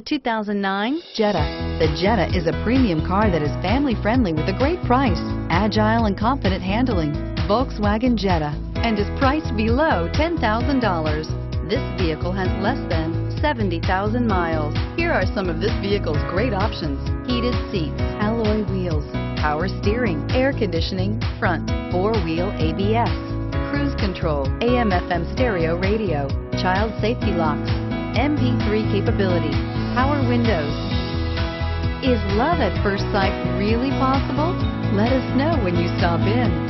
The 2009 Jetta. The Jetta is a premium car that is family friendly with a great price, agile and confident handling. Volkswagen Jetta and is priced below $10,000. This vehicle has less than 70,000 miles. Here are some of this vehicle's great options. Heated seats, alloy wheels, power steering, air conditioning, front, four-wheel ABS, cruise control, AM FM stereo radio, child safety locks, MP3 capability, power windows. Is love at first sight really possible? Let us know when you stop in.